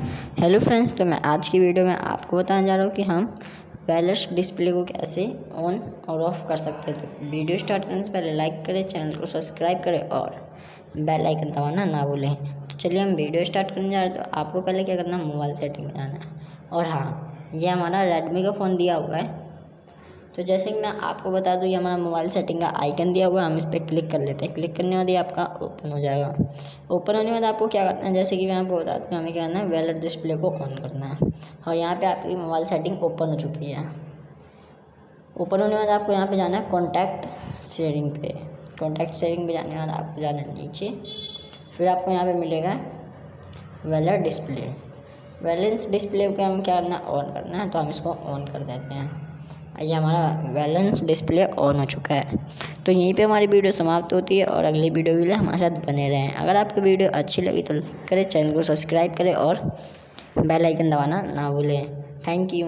Hello friends तो मैं आज की वीडियो में आपको बताने जा रहा हूँ कि हम बैलेंस डिस्प्ले को कैसे ऑन और ऑफ़ कर सकते हैं। तो वीडियो स्टार्ट करने से पहले लाइक करें चैनल को सब्सक्राइब करें और बेल आइकन दबाना ना भूलें। तो चलिए हम वीडियो स्टार्ट करने जा रहे हैं। तो आपको पहले क्या करना है? मोबाइल सेटिंग में जाना है। और हाँ ये हमारा रेडमी का फ़ोन दिया हुआ है। तो जैसे कि मैं आपको बता दूँ, ये हमारा मोबाइल सेटिंग का आइकन दिया हुआ है, हम इस पर क्लिक कर लेते हैं। क्लिक करने बाद ये आपका ओपन हो जाएगा। ओपन होने बाद आपको क्या करना है? जैसे कि मैं आपको बता दूँ, हमें क्या करना है? वेलर डिस्प्ले को ऑन करना है। और यहाँ पर आपकी मोबाइल सेटिंग ओपन हो चुकी है। ओपन होने के बाद आपको यहाँ पे जाना है कॉन्टैक्ट शेयरिंग पे। कॉन्टैक्ट शेयरिंग पे जाने के बाद आपको जाना है नीचे। फिर आपको यहाँ पे मिलेगा वेलर डिस्प्ले बैलेंस डिस्प्ले पे हम क्या करना है? ऑन करना है। तो हम इसको ऑन कर देते हैं। ये हमारा बैलेंस डिस्प्ले ऑन हो चुका है। तो यहीं पे हमारी वीडियो समाप्त होती है और अगली वीडियो के लिए हमारे साथ बने रहें। अगर आपको वीडियो अच्छी लगी तो लाइक करें चैनल को सब्सक्राइब करें और बेल आइकन दबाना ना भूलें। Thank you